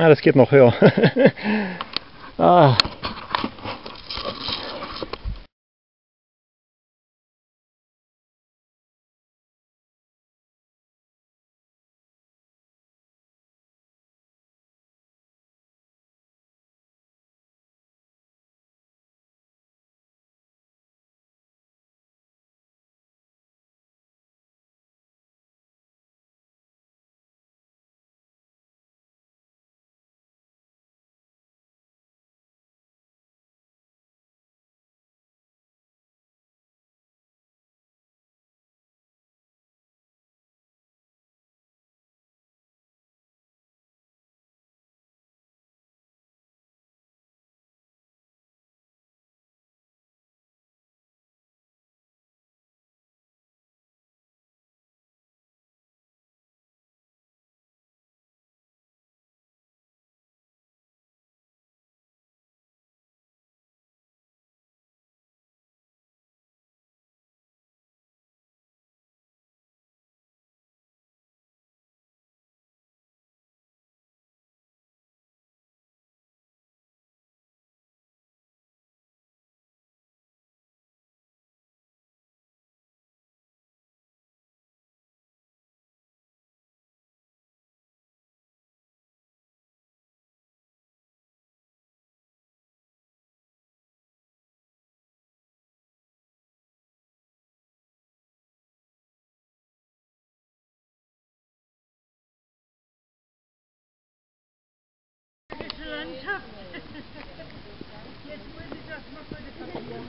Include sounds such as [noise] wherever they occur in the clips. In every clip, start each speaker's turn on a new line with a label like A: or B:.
A: Na, das geht noch höher. [laughs] [laughs] ah.
B: Landschaft. Jetzt muss ich das mal für
A: die Familie.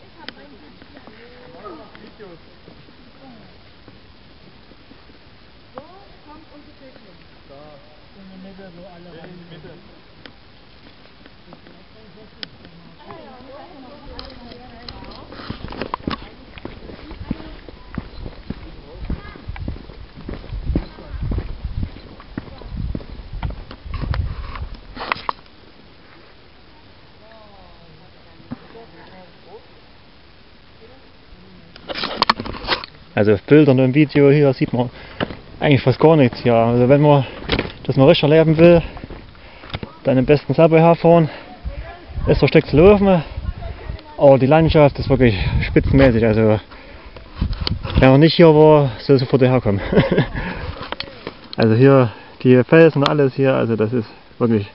A: Ich habe mein Videos. Wo kommt unsere Küche? Da. In der Mitte, wo alle rein. In der Mitte. Also auf Bildern und Video hier sieht man eigentlich fast gar nichts hier. Also wenn man das mal richtig erleben will, dann am besten selber herfahren. Ist versteckt zu laufen, aber die Landschaft ist wirklich spitzenmäßig. Also wer noch nicht hier war, soll sofort herkommen. [laughs] also hier die Felsen und alles hier, also das ist wirklich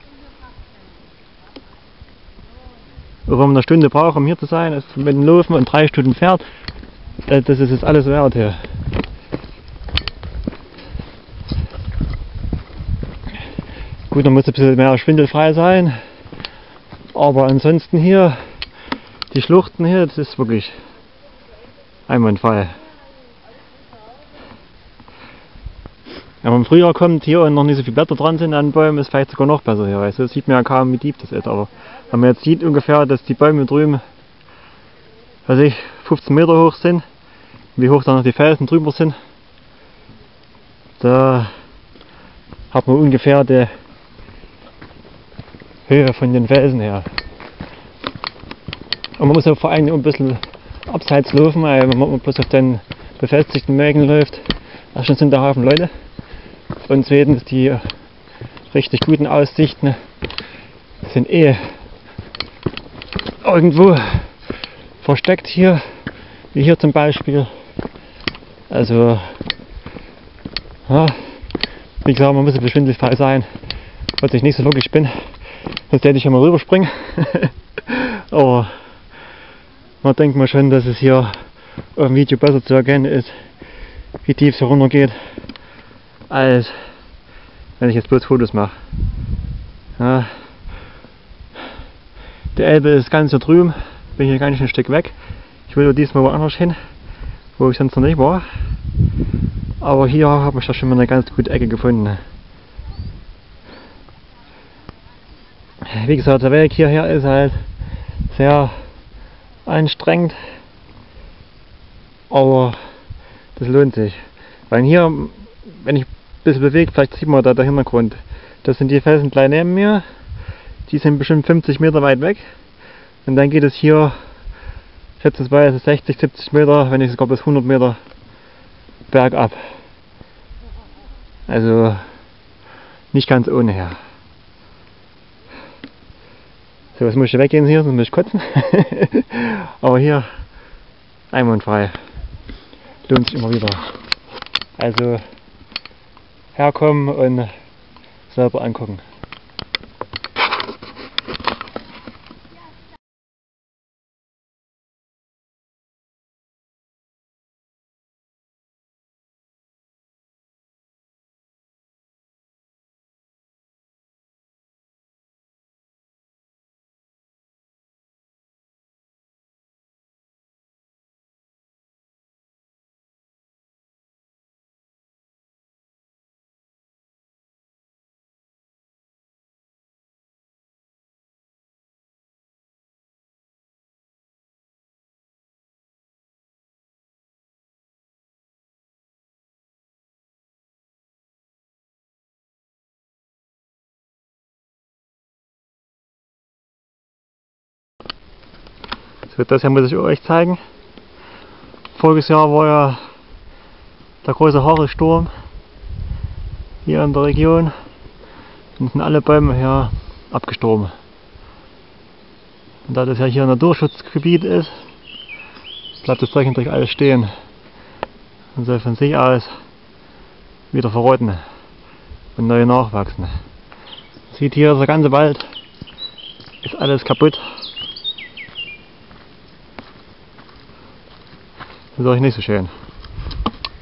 A: wenn man eine Stunde braucht, um hier zu sein, ist mit dem Laufen und drei Stunden fährt, das, das ist es alles wert hier. Gut, da muss ein bisschen mehr schwindelfrei sein, aber ansonsten hier, die Schluchten hier, das ist wirklich einwandfrei. Wenn man früher kommt hier und noch nicht so viele Blätter dran sind an den Bäumen, ist vielleicht sogar noch besser hier, weil so sieht man ja kaum, wie tief das ist. Aber wenn man jetzt sieht ungefähr, dass die Bäume drüben, weiß ich, 15 Meter hoch sind, wie hoch dann noch die Felsen drüber sind, da hat man ungefähr die Höhe von den Felsen her. Und man muss auch vor allem ein bisschen abseits laufen, weil wenn man bloß auf den befestigten Wegen läuft, erstens sind da Haufen Leute und zweitens die richtig guten Aussichten sind eh irgendwo versteckt hier, wie hier zum Beispiel. Also, ja, wie gesagt, man muss ein bisschen frei sein, was ich nicht so logisch bin. Sonst hätte ich ja mal rüberspringen. [laughs] Aber man denkt mal schon, dass es hier auf dem Video besser zu erkennen ist, wie tief es hier runter geht, als wenn ich jetzt bloß Fotos mache. Ja. Die Elbe ist ganz hier drüben, bin hier ganz ein Stück weg. Ich will diesmal woanders hin, wo ich sonst noch nicht war. Aber hier habe ich da schon mal eine ganz gute Ecke gefunden. Wie gesagt, der Weg hierher ist halt sehr anstrengend, aber das lohnt sich. Weil hier, wenn ich ein bisschen bewege, vielleicht sieht man da der Hintergrund. Das sind die Felsen gleich neben mir. Die sind bestimmt 50 Meter weit weg. Und dann geht es hier schätzungsweise 60, 70 Meter, wenn nicht sogar bis 100 Meter bergab. Also nicht ganz ohne her. So, jetzt muss ich weggehen hier, sonst muss ich kotzen. [laughs] Aber hier einwandfrei. Lohnt sich immer wieder. Also herkommen und selber angucken. So, das hier muss ich euch zeigen. Voriges Jahr war ja der große Hagelsturm hier in der Region und sind alle Bäume hier abgestorben. Und da das ja hier ein Naturschutzgebiet ist, bleibt das Zeichentrick alles stehen und soll von sich aus wieder verrotten und neu nachwachsen. Man sieht hier, der ganze Wald ist alles kaputt. Das ist euch nicht so schön.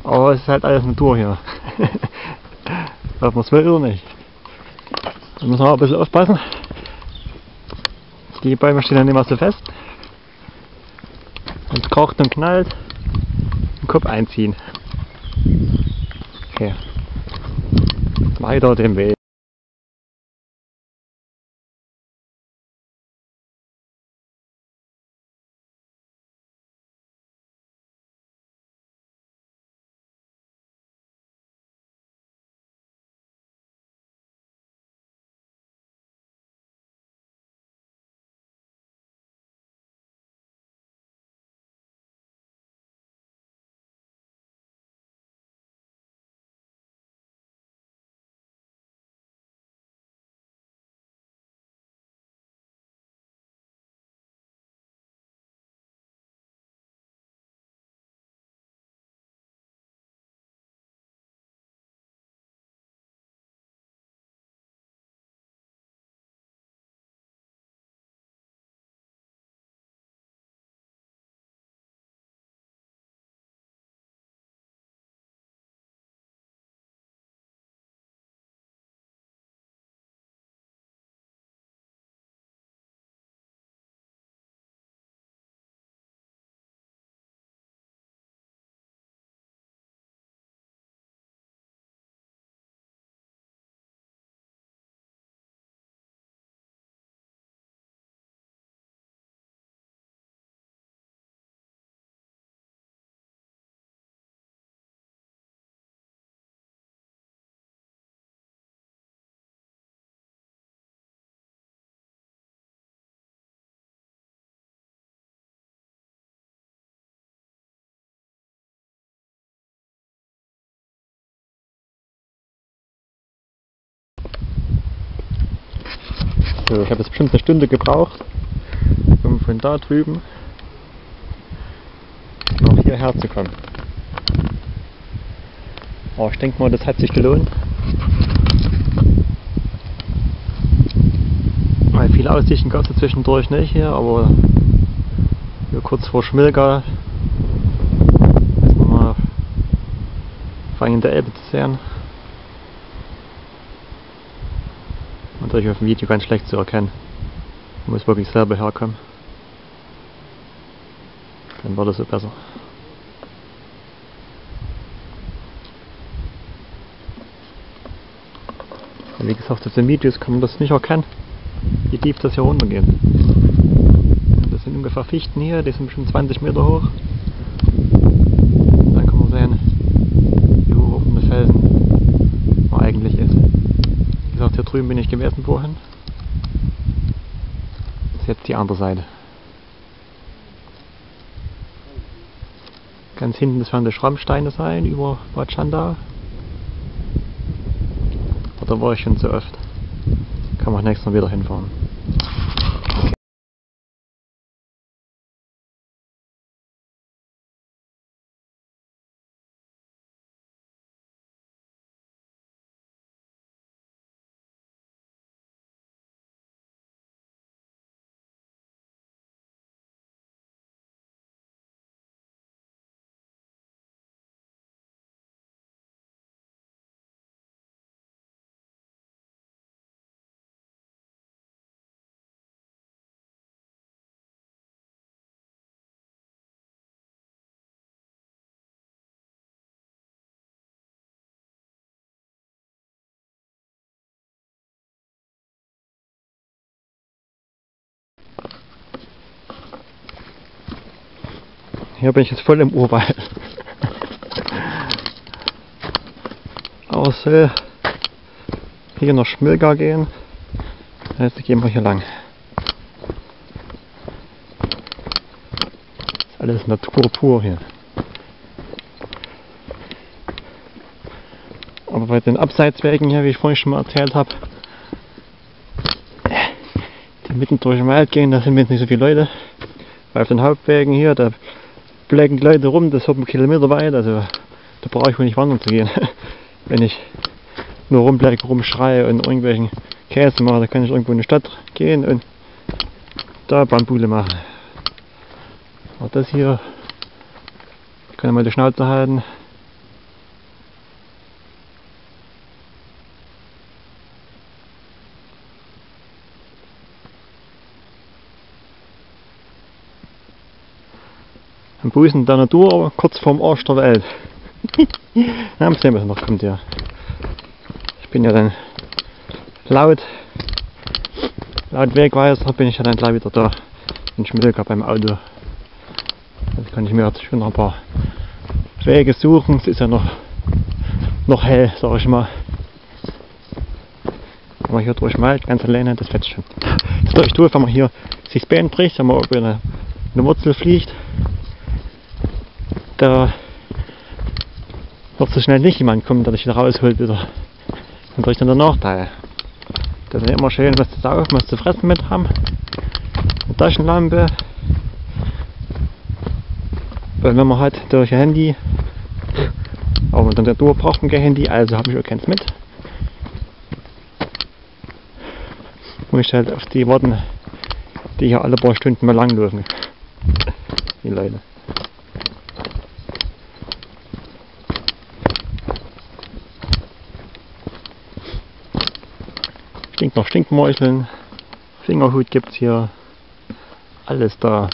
A: Aber es ist halt alles Natur hier. [laughs] Ob man es will oder nicht. Da muss man auch ein bisschen aufpassen. Die Bäume stehen dann immer so fest. Wenn es kocht und knallt, den Kopf einziehen. Okay. Weiter den Weg. So, ich habe jetzt bestimmt eine Stunde gebraucht, um von da drüben noch hierher zu kommen. Aber ich denke mal, das hat sich gelohnt. Weil viele Aussichten gab es zwischendurch nicht hier, aber hier kurz vor Schmilga ist nochmal vor allem in der Elbe zu sehen. Natürlich auf dem Video ganz schlecht zu erkennen. Man muss wirklich selber herkommen. Dann war das so besser. Wie gesagt, auf den Videos kann man das nicht erkennen, wie tief das hier runtergeht. Das sind ungefähr Fichten hier, die sind bestimmt 20 Meter hoch. Da drüben bin ich gewesen vorhin. Das ist jetzt die andere Seite. Ganz hinten das werden die Schrammsteine sein, über Bad Schanda. Da war ich schon zu oft. Kann man nächstes Mal wieder hinfahren. Hier bin ich jetzt voll im Urwald. Es soll hier nach Schmilga gehen. Jetzt gehen wir hier lang. ist alles Natur pur hier. Aber bei den Abseitswegen hier, wie ich vorhin schon mal erzählt habe, die mitten durch den Wald gehen, da sind jetzt nicht so viele Leute. Weil auf den Hauptwegen hier, da bleiben Leute rum, das ist ein Kilometer weit, also da brauche ich wohl nicht wandern zu gehen. [laughs] Wenn ich nur rumbleibe, rumschreie und irgendwelchen Käse mache, dann kann ich irgendwo in die Stadt gehen und da Bambule machen. Aber das hier, ich kann mal die Schnauze halten. Am Busen der Natur, aber kurz vorm Arsch der Welt. [laughs] ja, mal sehen, was noch kommt hier. Ich bin ja dann laut, laut Wegweiser bin ich ja dann gleich wieder da in Schmilka beim Auto. Jetzt kann ich mir jetzt schon noch ein paar Wege suchen. Es ist ja noch, noch hell, sag ich mal. Wenn man hier durch den Wald ganz alleine, das fetzt schon. Das ist doof, wenn man hier sich das Bein bricht, wenn man über eine, eine Wurzel fliegt. Da wird so schnell nicht jemand kommen, der dich wieder rausholt wieder. Und durch dann der Nachteil. Da ist immer schön was zu saugen, was zu fressen mit haben. Eine Taschenlampe. Weil wenn man halt durch ein Handy, aber dann der Tour braucht man kein Handy, also habe ich auch keins mit. Muss ich halt auf die warten, die hier alle paar Stunden mal langlaufen. Die Leute. Stinkt noch Stinkmäuseln. Fingerhut gibt's hier. Alles da.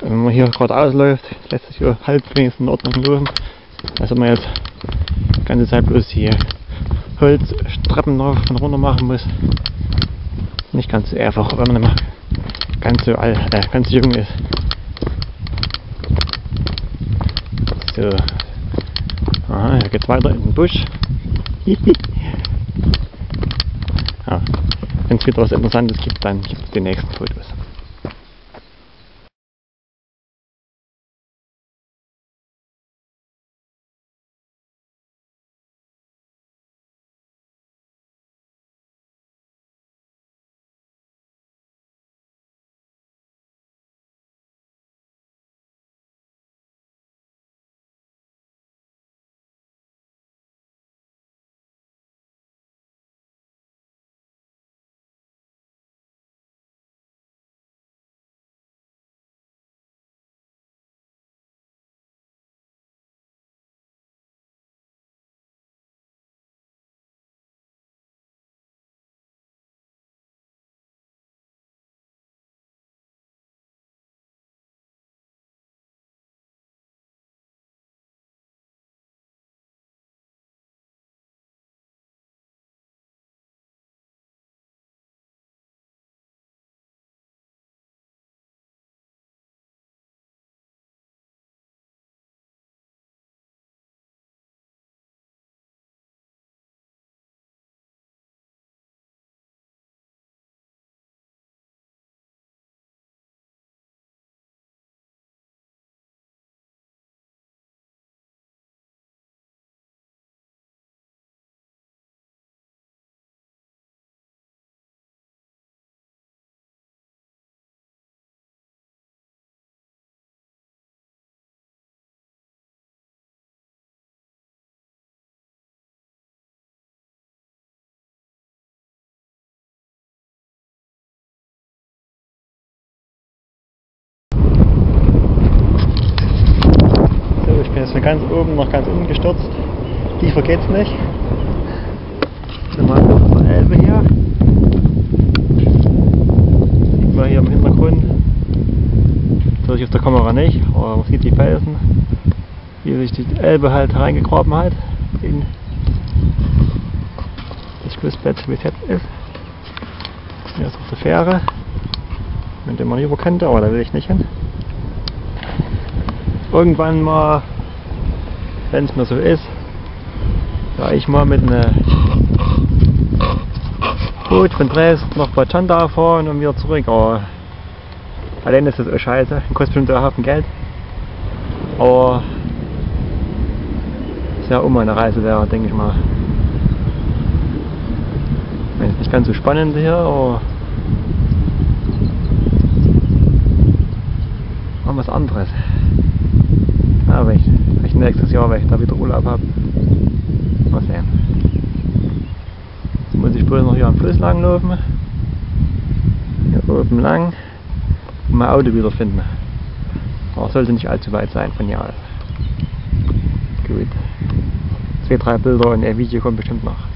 A: Wenn man hier gerade ausläuft, lässt sich hier halbwegs in Ordnung laufen. Also man jetzt die ganze Zeit bloß die Holztreppen rauf und runter machen muss. Nicht ganz so einfach, wenn man immer ganz so alt, äh, ganz jung ist. So. Aha, hier geht's weiter in den Busch. Ja. [laughs] Wenn es wieder was Interessantes gibt, dann gibt es die nächsten Fotos. Ganz oben nach ganz unten gestürzt. Tiefer geht's nicht. Sind wir auf der Elbe hier. Sieht man hier im Hintergrund. Natürlich auf der Kamera nicht, aber man sieht die Felsen, wie sich die Elbe halt reingegraben hat in das Flussbett, wie es jetzt ist. Hier ist auch die Fähre, mit der man rüber könnte, aber da will ich nicht hin. Irgendwann mal, wenn es mir so ist, ja ich mal mit einem Boot von Dresden nach Bad Schandau fahren und wieder zurück. Aber allein ist das auch scheiße, kostet bestimmt einen Haufen Geld. Aber es ja mal eine Reise wäre, denke ich mal. Es nicht ganz so spannend hier, aber mal was anderes. Aber ich, vielleicht nächstes Jahr, wenn ich da wieder Urlaub habe. Mal sehen. Jetzt muss ich bloß noch hier am Fluss lang laufen. Hier oben lang. Und mein Auto wieder finden. Aber sollte nicht allzu weit sein von hier aus. Gut. Zwei, drei Bilder und ein Video kommt bestimmt noch.